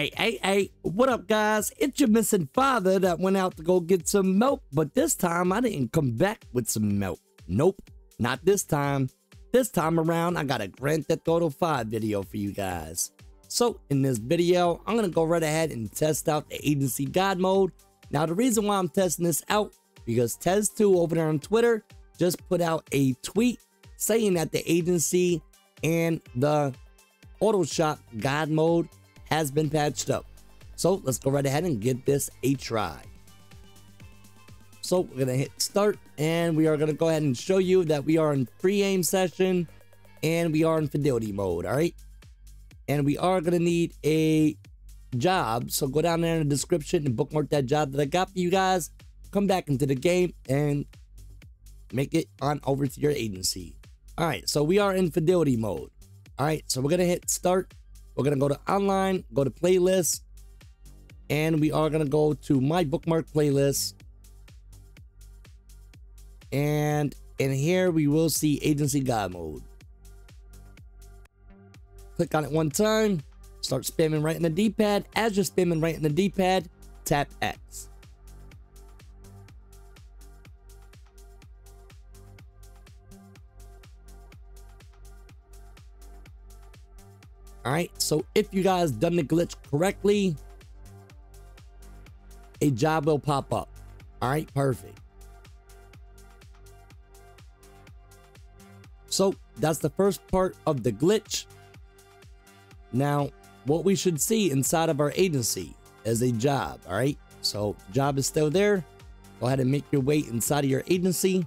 Hey, hey, hey, what up, guys? It's your missing father that went out to go get some milk, but this time I didn't come back with some milk. Nope, not this time. This time around, I got a Grand Theft Auto 5 video for you guys. So, in this video, I'm gonna go right ahead and test out the Agency God mode. Now, the reason why I'm testing this out, because Tez2 over there on Twitter just put out a tweet saying that the agency and the Auto Shop God mode has been patched up. So let's go right ahead and give this a try. So we're gonna hit start and we are gonna go ahead and show you that we are in free aim session and we are in fidelity mode, all right? And we are gonna need a job. So go down there in the description and bookmark that job that I got for you guys. Come back into the game and make it on over to your agency. All right, so we are in fidelity mode. All right, so we're gonna hit start we're going to go to online, go to playlist, and we are going to go to my bookmark playlist. And in here, we will see Agency God mode. Click on it one time, start spamming right in the D-pad. As you're spamming right in the D-pad, tap X. All right, so if you guys done the glitch correctly, a job will pop up. All right, perfect. So that's the first part of the glitch. Now, what we should see inside of our agency is a job. All right, so job is still there. Go ahead and make your way inside of your agency.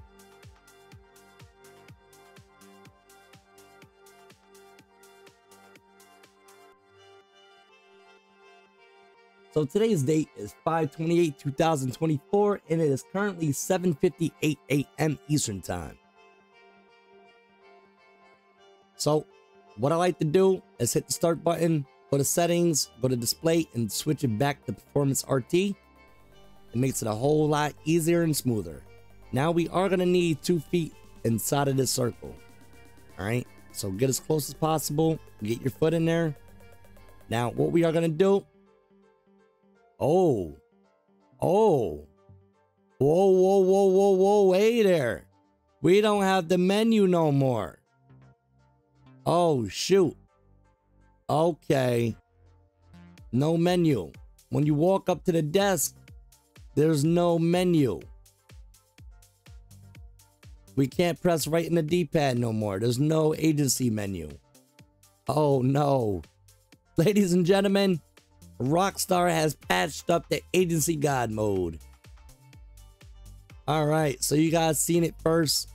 So today's date is 528 2024 and it is currently 7:58 a.m. Eastern Time. So what I like to do is hit the start button, go to settings, go to display and switch it back to performance RT. It makes it a whole lot easier and smoother. Now we are going to need two feet inside of this circle. All right. So get as close as possible. Get your foot in there. Now what we are going to do Oh. Oh. Whoa, whoa, whoa, whoa, whoa, Hey there. We don't have the menu no more. Oh, shoot. Okay. No menu. When you walk up to the desk, there's no menu. We can't press right in the D-pad no more. There's no agency menu. Oh, no. Ladies and gentlemen, Rockstar has patched up the agency god mode. All right, so you guys seen it first.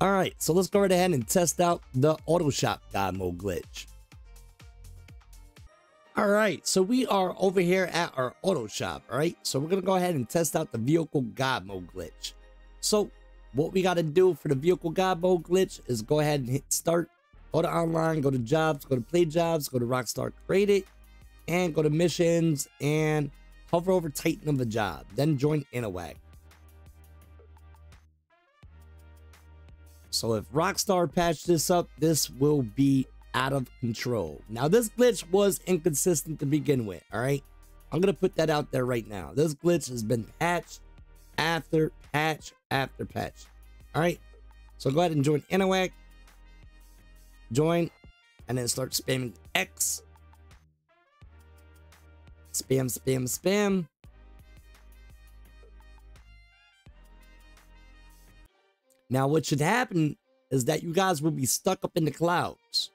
All right, so let's go right ahead and test out the auto shop god mode glitch. All right, so we are over here at our auto shop, all right? So we're gonna go ahead and test out the vehicle god mode glitch. So what we gotta do for the vehicle god mode glitch is go ahead and hit start Go to online, go to jobs, go to play jobs, go to Rockstar Created, and go to missions and hover over Titan of a job. Then join Inawag. So if Rockstar patched this up, this will be out of control. Now this glitch was inconsistent to begin with, all right? I'm going to put that out there right now. This glitch has been patched after patch after patch. All right? So go ahead and join Inawag join, and then start spamming X. Spam, spam, spam. Now, what should happen is that you guys will be stuck up in the clouds.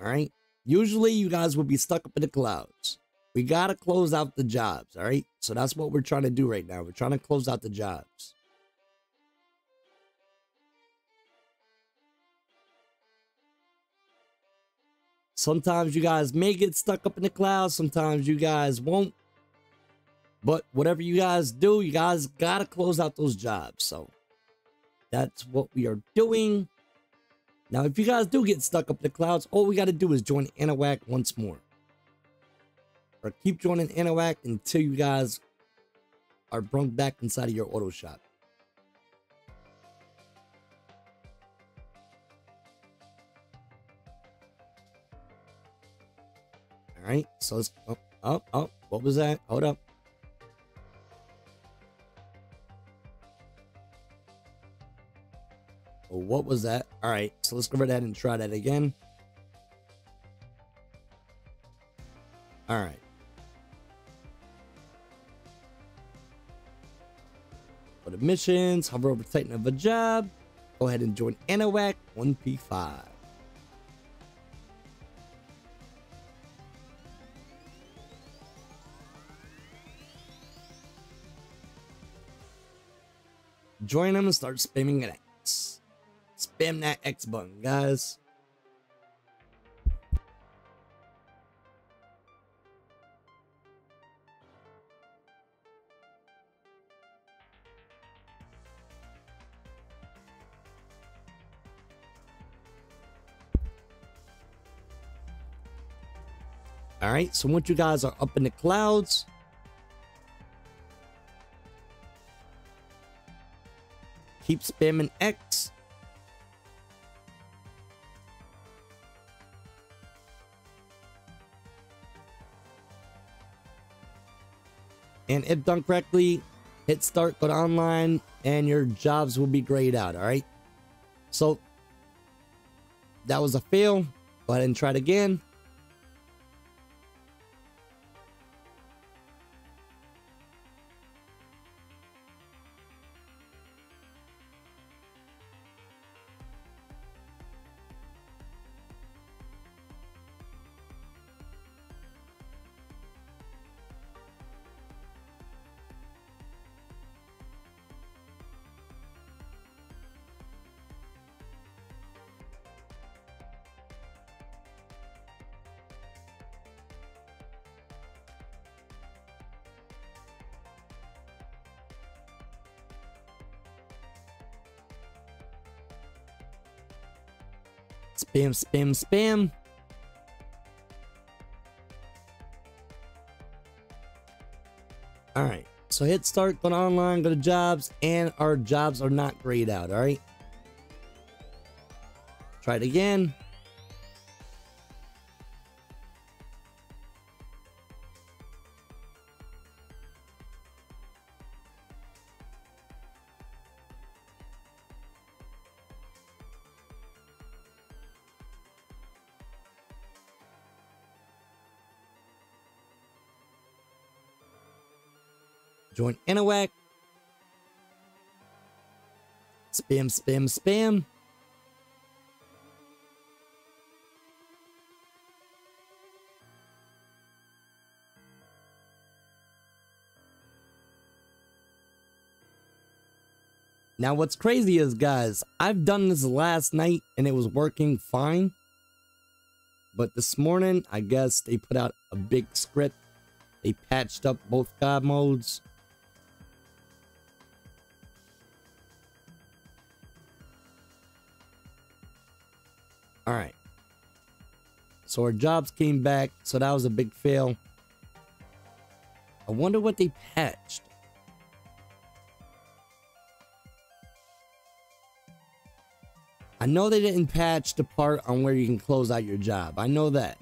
All right. Usually, you guys will be stuck up in the clouds. We got to close out the jobs. All right. So, that's what we're trying to do right now. We're trying to close out the jobs. Sometimes you guys may get stuck up in the clouds. Sometimes you guys won't. But whatever you guys do, you guys got to close out those jobs. So that's what we are doing. Now, if you guys do get stuck up in the clouds, all we got to do is join Anahuac once more. Or keep joining Anahuac until you guys are brought back inside of your auto shop. Right, so let's. Oh, oh, oh, what was that? Hold up. What was that? All right, so let's go ahead and try that again. All right. For the missions, hover over Titan of a job. Go ahead and join Anahuac 1P5. Join them and start spamming an X. Spam that X button, guys. All right, so once you guys are up in the clouds, keep spamming X. And if done correctly, hit start, go to online, and your jobs will be grayed out, all right? So, that was a fail. Go ahead and try it again. Spam, spam, spam. All right. So hit start, go to online, go to jobs, and our jobs are not grayed out. All right. Try it again. Join Anahuac. Spam, spam, spam. Now, what's crazy is, guys, I've done this last night and it was working fine. But this morning, I guess they put out a big script. They patched up both God modes. All right. So our jobs came back. So that was a big fail. I wonder what they patched. I know they didn't patch the part on where you can close out your job. I know that.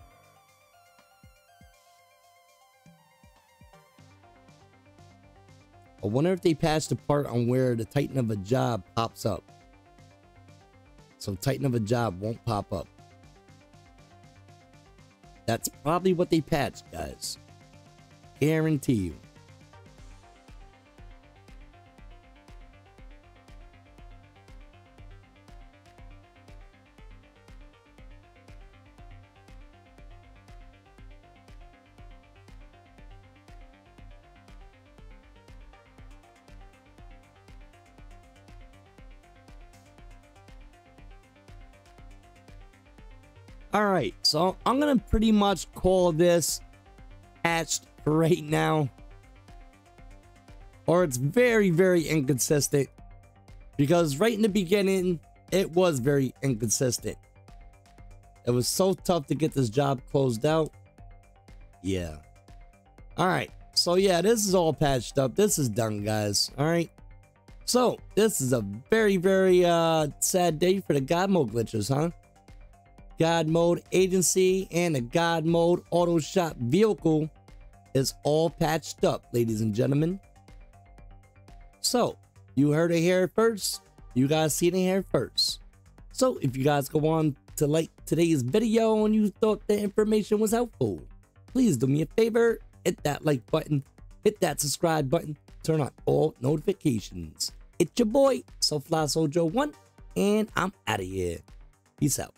I wonder if they patched the part on where the Titan of a job pops up. So Titan of a job won't pop up. That's probably what they patched, guys. Guarantee you. All right, so I'm gonna pretty much call this patched right now, or it's very, very inconsistent because right in the beginning it was very inconsistent. It was so tough to get this job closed out. Yeah. All right. So yeah, this is all patched up. This is done, guys. All right. So this is a very, very uh sad day for the God mode glitches, huh? God Mode Agency and the God Mode Auto Shop vehicle is all patched up, ladies and gentlemen. So, you heard it here first. You guys seen it here first. So, if you guys go on to like today's video and you thought the information was helpful, please do me a favor, hit that like button, hit that subscribe button, turn on all notifications. It's your boy, SoFly SoJoe1, and I'm out of here. Peace out.